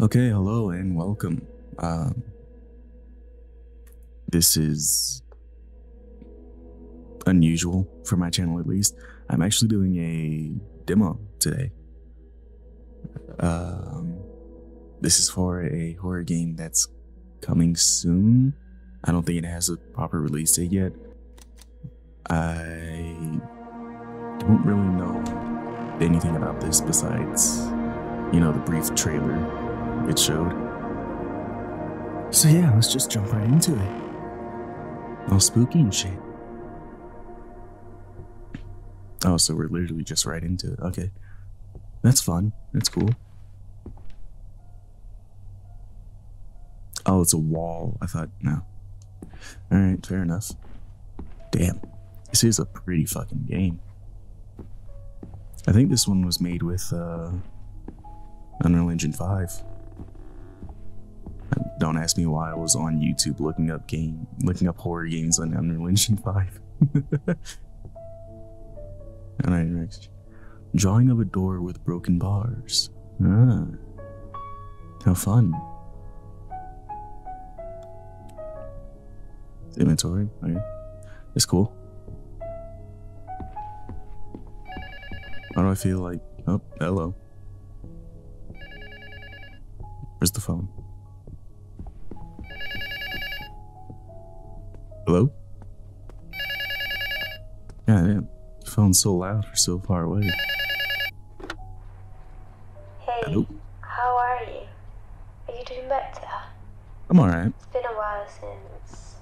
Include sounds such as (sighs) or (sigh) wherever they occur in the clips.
Okay, hello and welcome. Um, this is unusual for my channel, at least. I'm actually doing a demo today. Um, this is for a horror game that's coming soon. I don't think it has a proper release date yet. I don't really know anything about this besides, you know, the brief trailer it showed. So yeah, let's just jump right into it. All spooky and shit. Oh, so we're literally just right into it. Okay. That's fun. That's cool. Oh, it's a wall. I thought, no. Alright, fair enough. Damn. This is a pretty fucking game. I think this one was made with uh, Unreal Engine 5. Don't ask me why I was on YouTube looking up game, looking up horror games on Unreal Engine (laughs) 5. Alright, next. Drawing of a door with broken bars. Ah. How fun. Inventory, okay. It's cool. How do I feel like, oh, hello. Where's the phone? Hello? Yeah, yeah. The phone's so loud or so far away. Hey, Hello? how are you? Are you doing better? I'm alright. It's been a while since,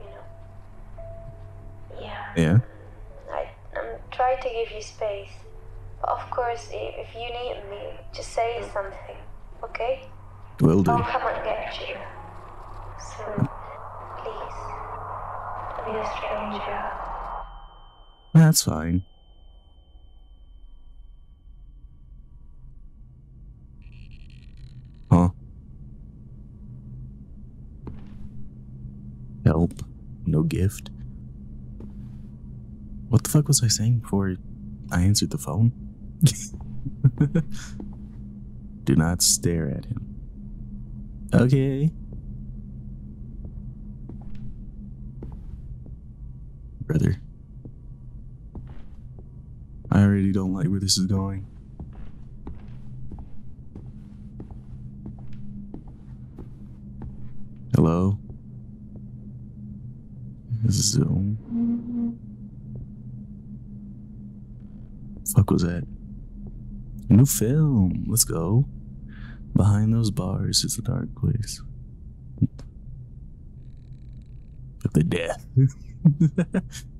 you know. Yeah. Yeah. I, I'm trying to give you space. But of course, if you need me, just say something, okay? Will do. I'll come and get you. So, don't That's fine. Huh? Help. No gift. What the fuck was I saying before I answered the phone? (laughs) Do not stare at him. Okay. Brother. I already don't like where this is going. Hello? Zoom. Fuck was that? New film. Let's go. Behind those bars is a dark place. With the death. (laughs)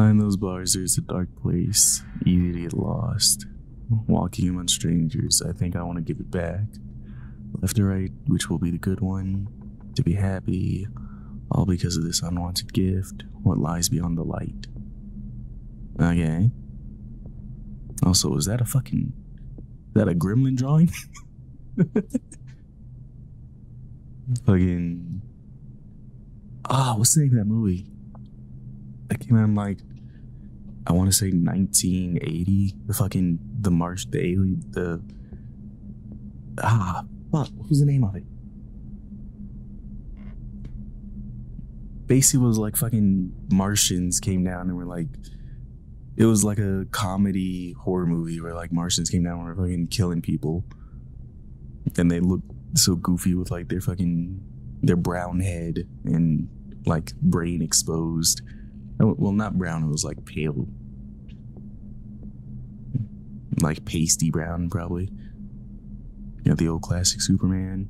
Behind those bars, there's a dark place, easy to get lost. Walking among strangers, I think I want to give it back. Left or right, which will be the good one? To be happy, all because of this unwanted gift. What lies beyond the light? Okay. Also, is that a fucking. Is that a gremlin drawing? (laughs) fucking. Ah, what's the name of that movie? That came out in like I want to say 1980. The fucking the Marsh, the alien, the ah fuck. What was the name of it? Basically, was like fucking Martians came down and were like, it was like a comedy horror movie where like Martians came down and were fucking killing people, and they looked so goofy with like their fucking their brown head and like brain exposed. Well, not brown. It was like pale, like pasty brown, probably. You know, the old classic Superman.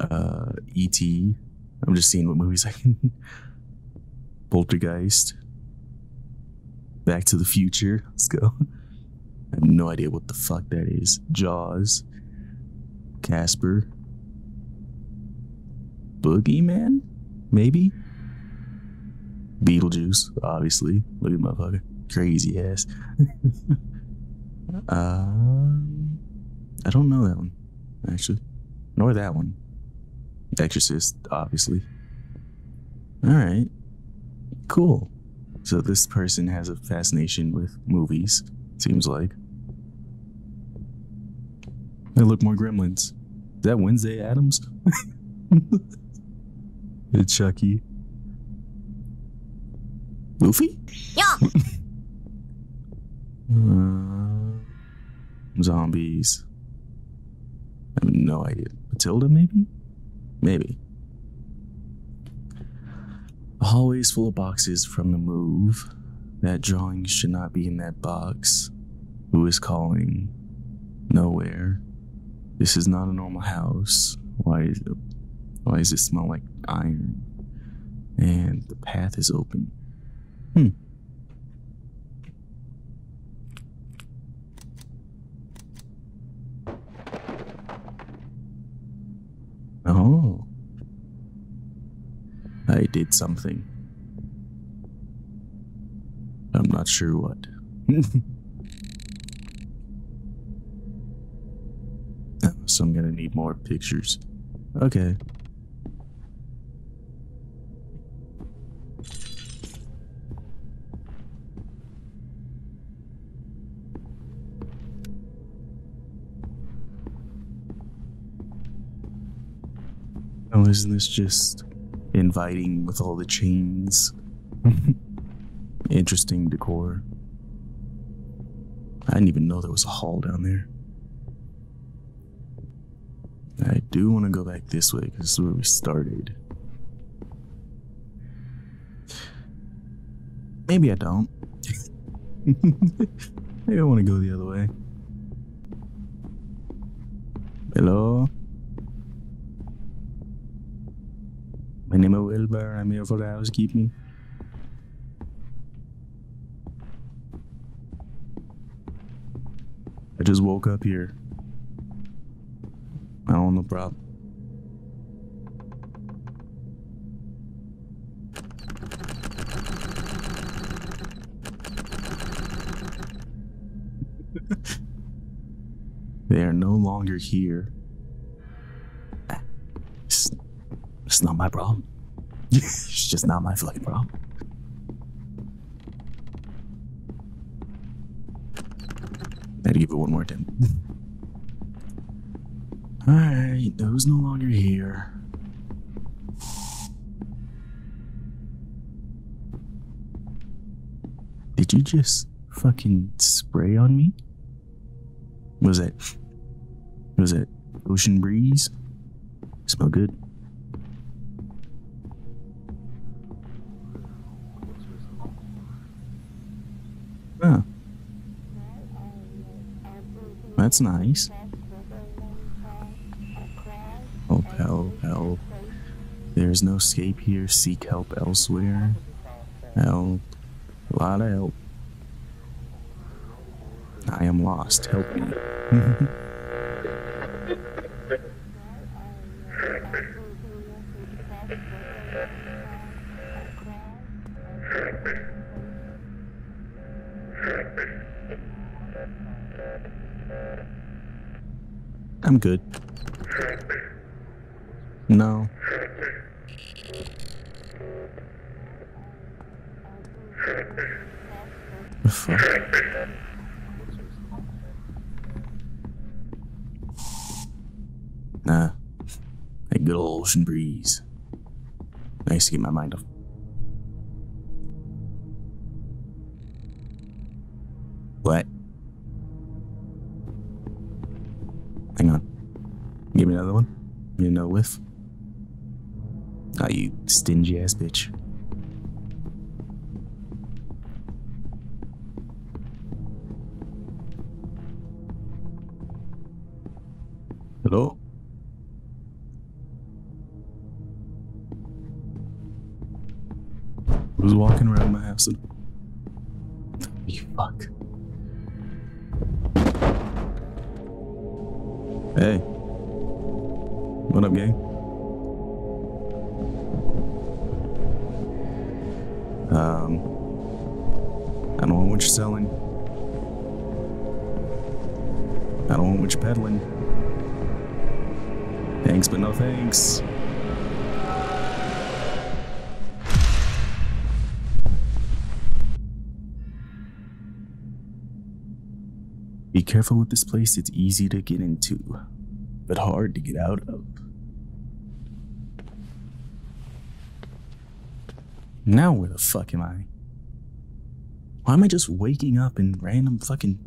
Uh, E.T. I'm just seeing what movies I can. (laughs) Poltergeist. Back to the Future. Let's go. I have no idea what the fuck that is. Jaws. Casper. Boogeyman? Maybe? Beetlejuice, obviously. Look at the motherfucker. Crazy ass. um, (laughs) I don't know that one, actually. Nor that one. Exorcist, obviously. Alright. Cool. So this person has a fascination with movies, seems like. They look more gremlins. Is that Wednesday Addams? (laughs) it's Chucky. Luffy? Yeah. (laughs) Uh, zombies. I have no idea. Matilda, maybe? Maybe. The hallway is full of boxes from the move. That drawing should not be in that box. Who is calling? Nowhere. This is not a normal house. Why is it, why does it smell like iron? And the path is open. Hmm. Oh. I did something. I'm not sure what. (laughs) so I'm gonna need more pictures. Okay. Isn't this just inviting with all the chains? (laughs) Interesting decor. I didn't even know there was a hall down there. I do want to go back this way because this is where we started. Maybe I don't. (laughs) Maybe I want to go the other way. Hello? Name is Wilbur. I'm here for the housekeeping. I just woke up here. I don't no problem. (laughs) they are no longer here. It's not my problem. (laughs) it's just not my fucking problem. I had to give it one more attempt. (laughs) Alright, those no longer here. Did you just fucking spray on me? Was it was it ocean breeze? Smell good. That's nice. Help, help, help. There's no escape here. Seek help elsewhere. Help. A lot of help. I am lost. Help me. (laughs) I'm good. No. Nah. A good old ocean breeze. Nice to get my mind off. What? Another one. You know whiff. Ah, you stingy ass bitch. Hello? Who's walking around my house and you fuck. Hey. What up, gang? Um, I don't want what you're selling. I don't want what you're peddling. Thanks, but no thanks. Be careful with this place, it's easy to get into. but hard to get out of. Now where the fuck am I? Why am I just waking up in random fucking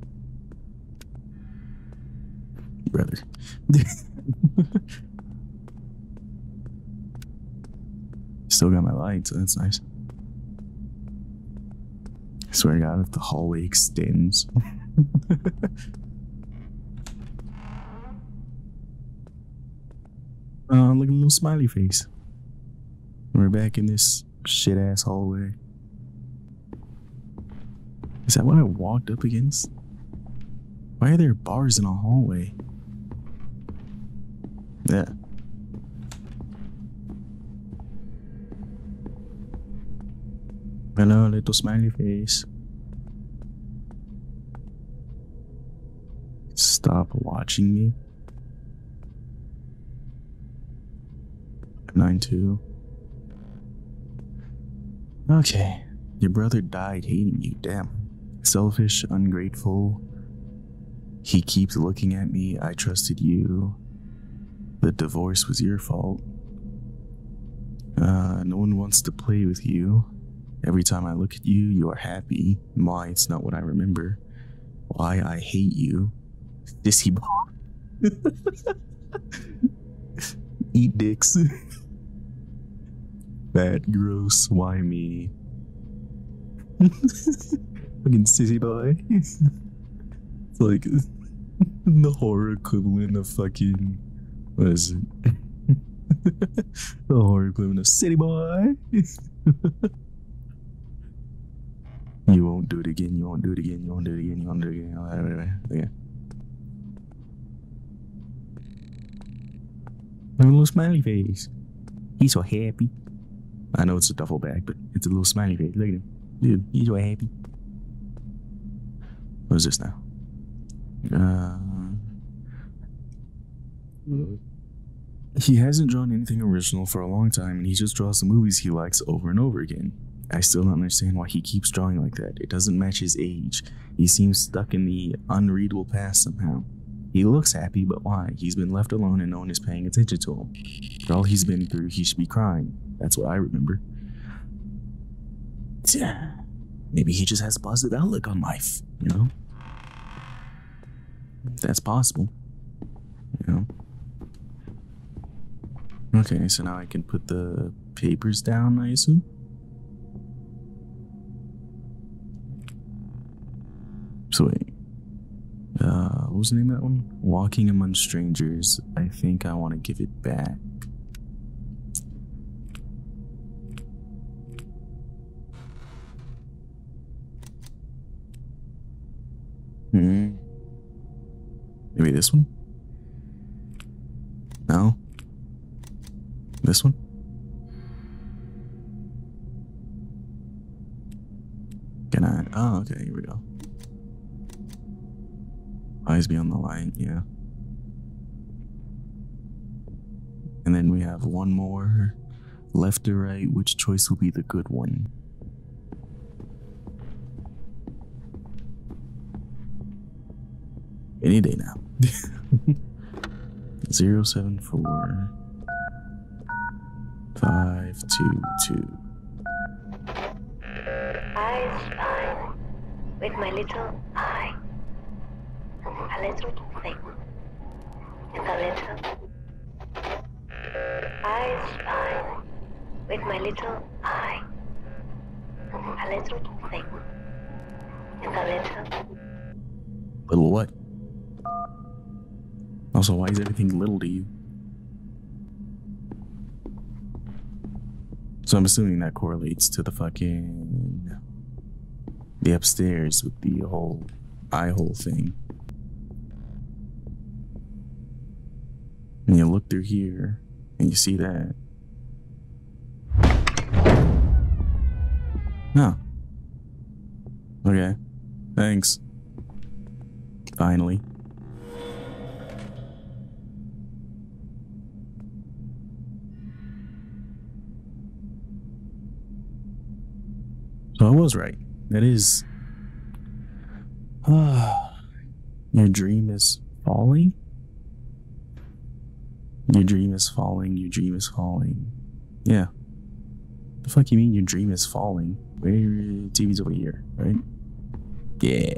brother? (laughs) Still got my light, so that's nice. I swear to God, if the hallway extends. (laughs) uh, look at a little smiley face. We're back in this shit ass hallway. Is that what I walked up against? Why are there bars in a hallway? Yeah. Hello, little smiley face. Stop watching me. 9 2. Okay. Your brother died hating you, damn. Selfish, ungrateful. He keeps looking at me. I trusted you. The divorce was your fault. Uh, no one wants to play with you. Every time I look at you, you are happy. Why? It's not what I remember. Why? I hate you. Sissy (laughs) Eat dicks. (laughs) Bad, gross, why me? (laughs) Fucking sissy boy. it's like (laughs) the horror equivalent of fucking. What is it? (laughs) the horror equivalent of city boy. you won't do it again. You won't do it again. You won't do it again. You won't do it again. All right, right, right. Okay. Little smiley face. He's so happy. I know it's a duffel bag, but it's a little smiley face. Look at him. Dude, he's so happy. What is this now? Uh, he hasn't drawn anything original for a long time, and he just draws the movies he likes over and over again. I still don't understand why he keeps drawing like that. It doesn't match his age. He seems stuck in the unreadable past somehow. He looks happy, but why? He's been left alone and no one is paying attention to him. For all he's been through, he should be crying. That's what I remember. Yeah. Maybe he just has a positive outlook on life, you know? That's possible. You know? Okay, so now I can put the papers down, I assume? So wait. Uh, what was the name of that one? Walking Among Strangers. I think I want to give it back. This one? No? This one? Can I? Oh, okay, here we go. Eyes beyond the light, yeah. And then we have one more. Left or right, which choice will be the good one? Any day now. Zero seven four five two two. I spy with my little eye. A little thing. And a little. I spy with my little eye. A little thing. And a little. Little what? Also, why is everything little to you? So I'm assuming that correlates to the fucking the upstairs with the whole eye hole thing. And you look through here and you see that. No. Okay. Thanks. Finally. So I was right. That is. Uh, (sighs) your dream is falling? Your dream is falling, your dream is falling. Yeah. The fuck you mean your dream is falling? Where TV's over here, right? Yeah.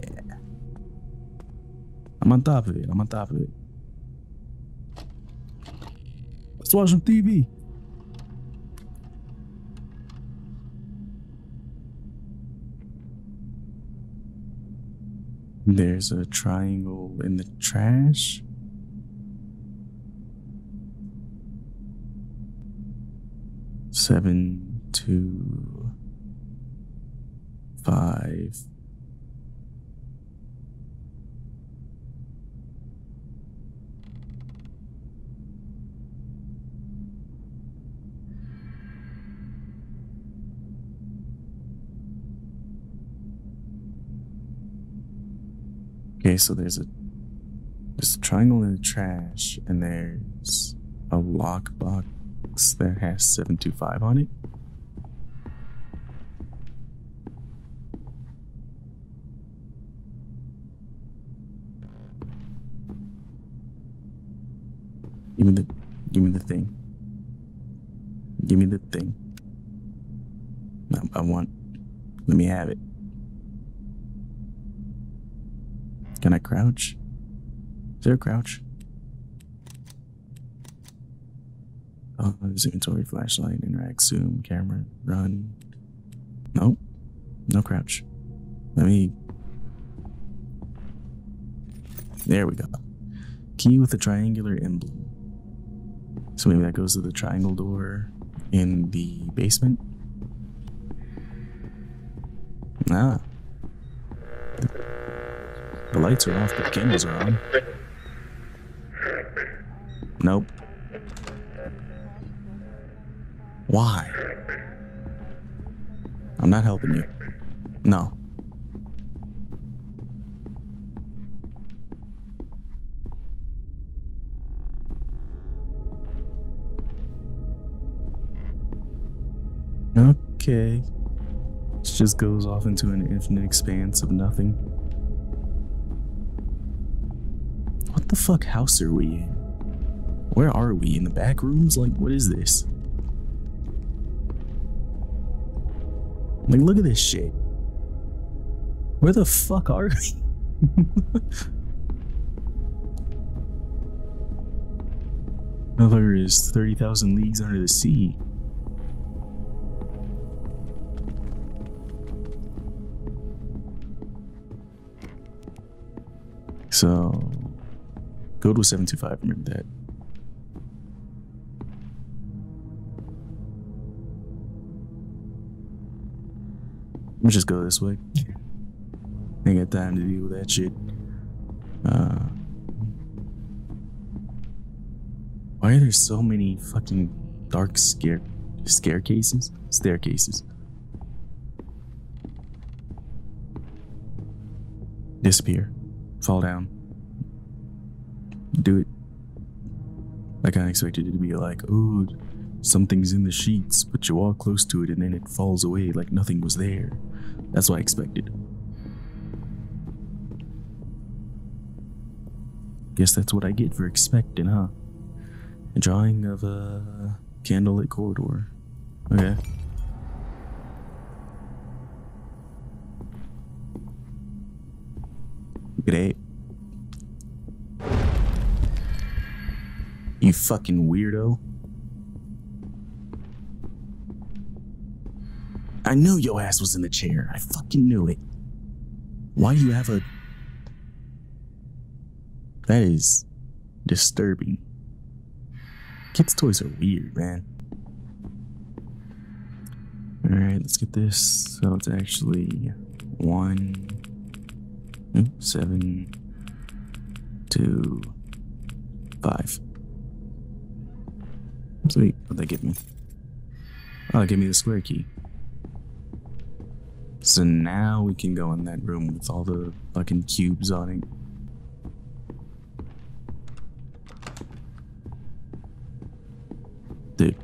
I'm on top of it. I'm on top of it. Let's watch some TV. There's a triangle in the trash. Seven, two, five. Okay, so there's a there's a triangle in the trash, and there's a lockbox that has 725 on it. Give me the give me the thing. Give me the thing. I, I want let me have it. Can I crouch? Is there a crouch? Oh, there's inventory, flashlight, interact, zoom, camera, run. Nope. No crouch. Let me. There we go. Key with a triangular emblem. So maybe that goes to the triangle door in the basement. Ah. Lights are off, but the cameras are on. Nope. Why? I'm not helping you. No. Okay. This just goes off into an infinite expanse of nothing. What the fuck house are we in? Where are we? In the back rooms? Like, what is this? Like, look at this shit. Where the fuck are we? (laughs) There is 30,000 leagues under the sea. So, code was 75, remember that. Let's just go this way. Ain't got time to deal with that shit. Uh, why are there so many fucking dark scare staircases? Staircases. Disappear. Fall down. Do it. I kind of expected it to be like, oh, something's in the sheets, but you walk close to it and then it falls away like nothing was there. That's what I expected. Guess that's what I get for expecting, huh? A drawing of a candlelit corridor. Okay. Great. You fucking weirdo. I knew your ass was in the chair. I fucking knew it. Why do you have a. That is disturbing. Kids' toys are weird, man. Alright, let's get this. So it's actually one, seven, two, five. Sweet. What'd oh, they give me? Oh, they gave me the square key. So now we can go in that room with all the fucking cubes on it. Dude,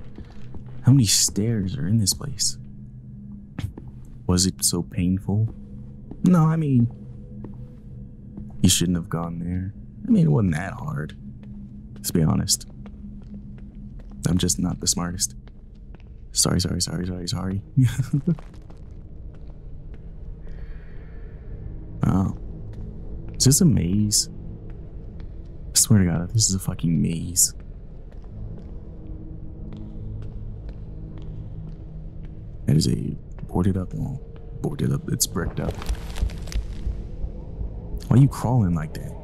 how many stairs are in this place? (clears throat) Was it so painful? No, I mean, you shouldn't have gone there. I mean, it wasn't that hard. Let's be honest. I'm just not the smartest. Sorry, sorry, sorry, sorry, sorry. (laughs) oh. Is this a maze? I swear to god, this is a fucking maze. That is a boarded up wall. Boarded up, it's bricked up. Why are you crawling like that?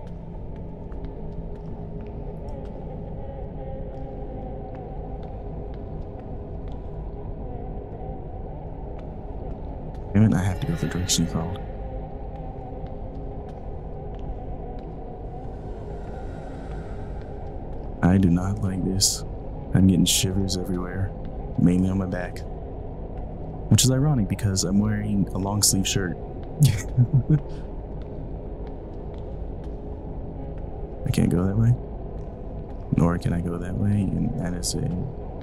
The direction followed. I do not like this. I'm getting shivers everywhere, mainly on my back. Which is ironic because I'm wearing a long sleeve shirt. (laughs) I can't go that way. Nor can I go that way, and is a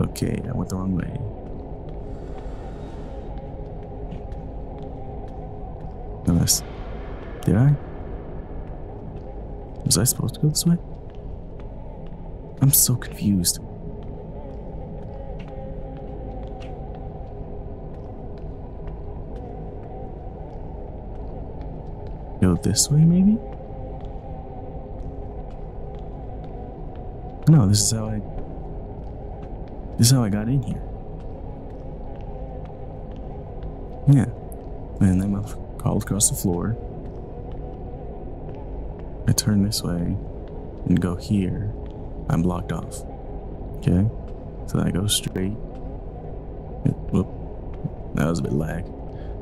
okay, I went the wrong way. Unless did I? Was I supposed to go this way? I'm so confused. Go this way, maybe? No, this is how I. This is how I got in here. Yeah. And then I crawled across the floor. I turn this way and go here. I'm blocked off. Okay? So I go straight. Whoop. That was a bit lag.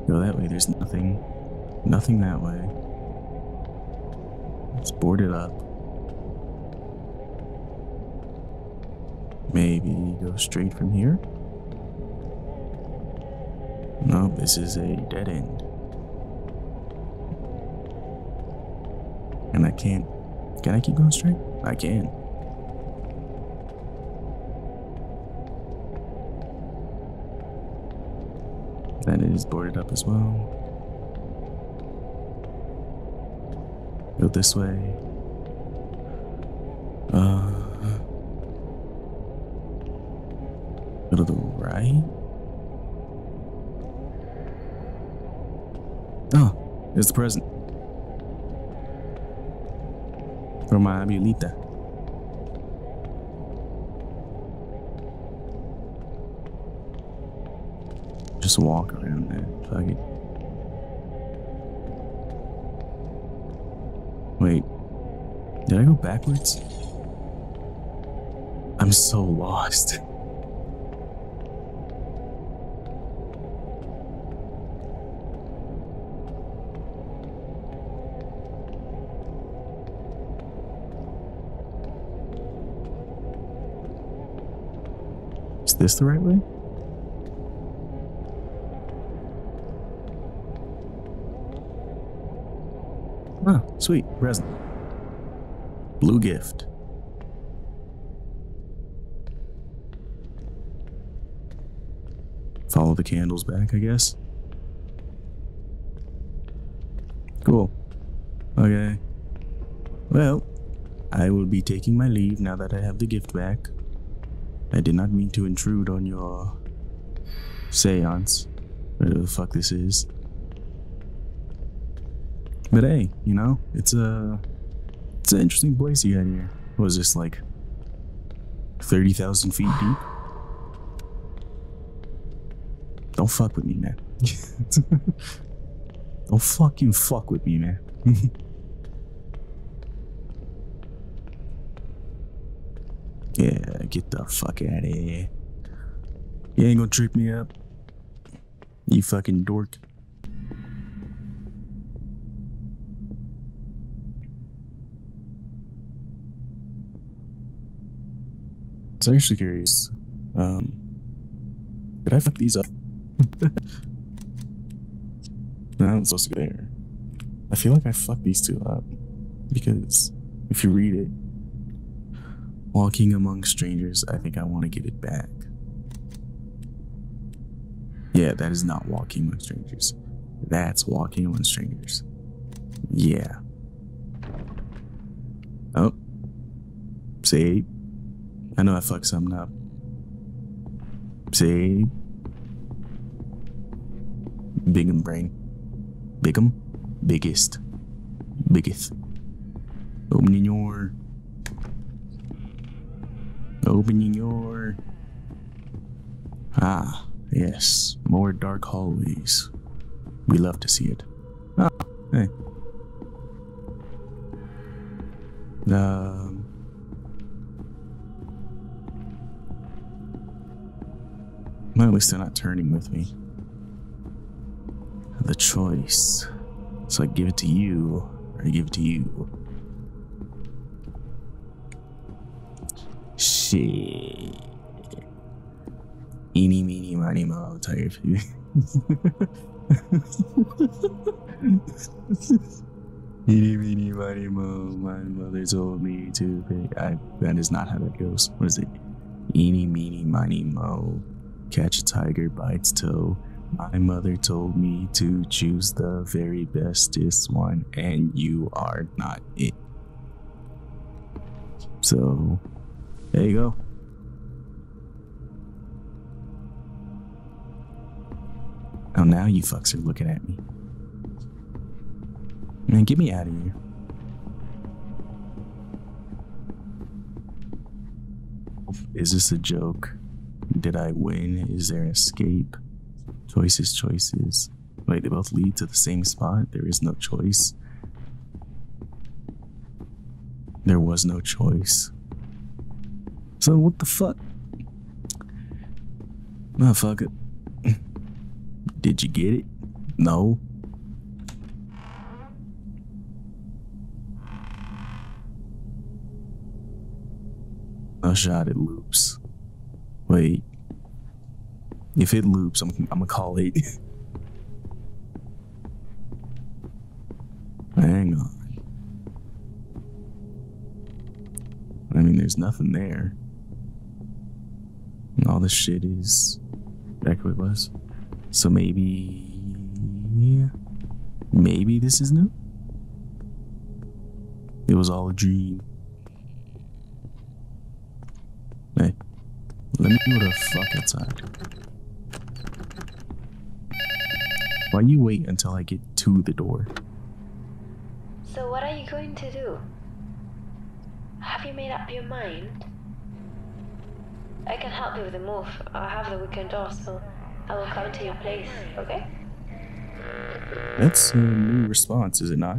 Go that way, there's nothing. Nothing that way. It's boarded up. Maybe go straight from here? No, this is a dead end. And I can't. Can I keep going straight? I can. That is boarded up as well. Go this way. Uh, go to the right. Oh, it's the present. My abuelita. Just walk around there. Fuck it. Wait. Did I go backwards? I'm so lost. Is this the right way? Oh, sweet. Present. Blue gift. Follow the candles back, I guess. Cool. Okay. Well, I will be taking my leave now that I have the gift back. I did not mean to intrude on your seance. Whatever the fuck this is. But hey, you know, it's a it's an interesting place you got here. What was this like thirty thousand feet deep? Don't fuck with me, man. (laughs) Don't fucking fuck with me, man. (laughs) yeah, get the fuck out of here. You ain't gonna trip me up. You fucking dork. I'm actually curious. Um, did I fuck these up? (laughs) no, I'm supposed to go there. I feel like I fucked these two up because if you read it, walking among strangers, I think I want to give it back. Yeah, that is not walking among strangers. That's walking among strangers. Yeah. Oh. Save. I know I fucked something up. Say Bigham brain. Bigham? Biggest. Biggest. Opening your. Opening your. Ah, yes. More dark hallways. We love to see it. Oh, hey. Um. Well, at least they're not turning with me. The choice. So I give it to you, or I give it to you. Shit. Eeny, meeny, miny, mo, type. Eeny, meeny, miny, mo. My mother told me to pay. I, that is not how that goes. What is it? Eeny, meeny, miny, mo. Catch a tiger by its toe. My mother told me to choose the very bestest one, and you are not it. So, there you go. Oh, now you fucks are looking at me. Man, get me out of here. Is this a joke? Did I win? Is there an escape? Choices, choices. Wait, they both lead to the same spot? There is no choice. There was no choice. So what the fuck? Motherfucker. Did you get it? No. A shot it loops. Wait. If it loops, I'm, I'm gonna call it. (laughs) Hang on. I mean, there's nothing there. And all this shit is back where it was. So maybe. Maybe this is new? It was all a dream. Hey, let me go the fuck outside. Why you wait until I get to the door? So, what are you going to do? Have you made up your mind? I can help you with the move. I have the weekend off, so I will come to your place, okay? That's a new response, is it not?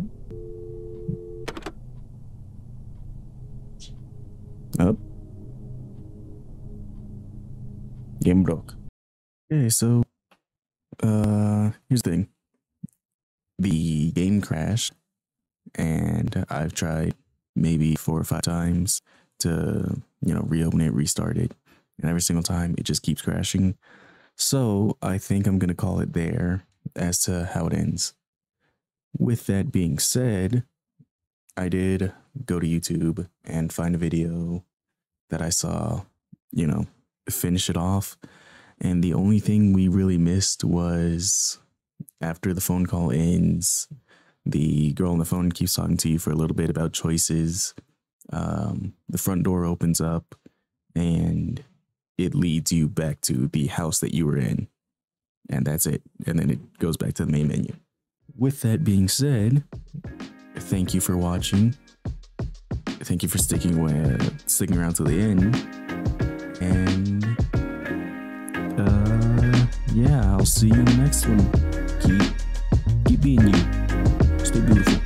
Up. Game broke. Okay, so uh here's the thing. The game crashed and I've tried maybe four or five times to, you know, reopen it, restart it. And every single time it just keeps crashing. So I think I'm gonna call it there as to how it ends. With that being said, I did go to YouTube and find a video that I saw, you know, finish it off. And the only thing we really missed was after the phone call ends, the girl on the phone keeps talking to you for a little bit about choices. Um, the front door opens up and it leads you back to the house that you were in. And that's it. And then it goes back to the main menu. With that being said, thank you for watching. Thank you for sticking with sticking around to the end. And uh yeah, I'll see you in the next one. Keep keep being you. Stay beautiful.